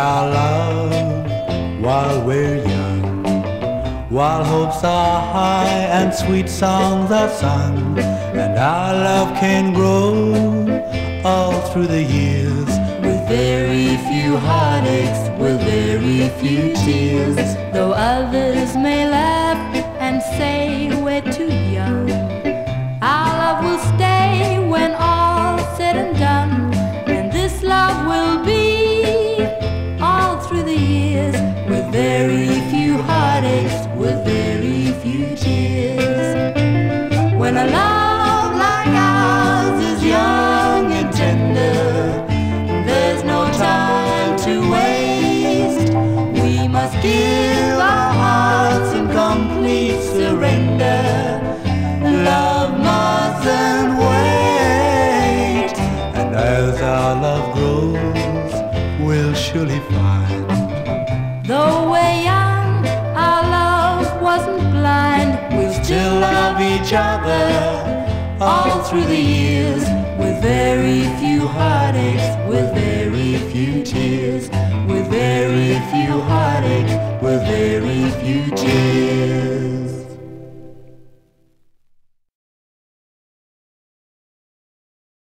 our love while we're young. While hopes are high and sweet songs are sung, and our love can grow all through the years. With very few heartaches, with very few tears, though others may with very few heartaches, with very few tears. When a love like ours is young and tender, there's no time to waste. We must give our hearts in complete surrender. Love mustn't wait. And as our love grows, we'll surely find Though we're young, our love wasn't blind. We'll still love each other all through the years. with very few heartaches, with very few tears, with very few heartaches, with very